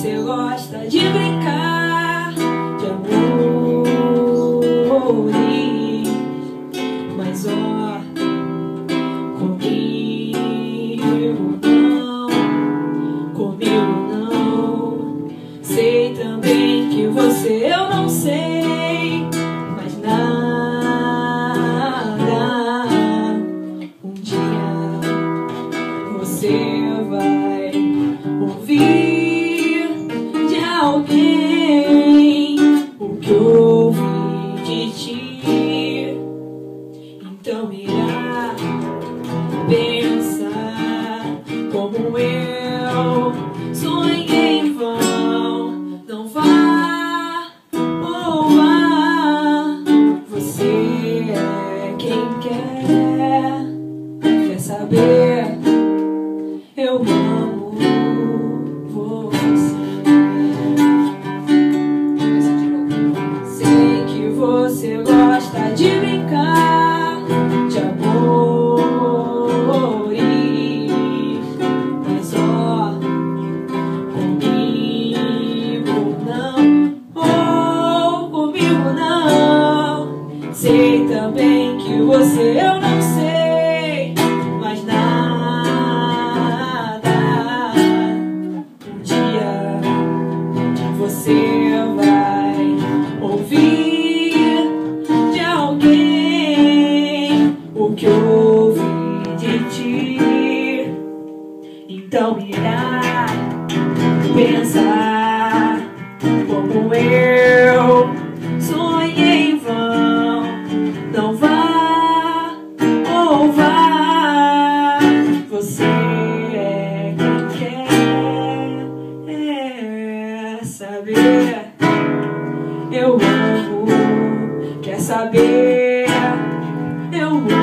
Você gosta de brincar de amor. saber. que ouvi de ti. Então irá pensar como eu sonhei em vão. Não vá ou vá, você é quem quer é saber. Eu amo, quer saber. Eu amo.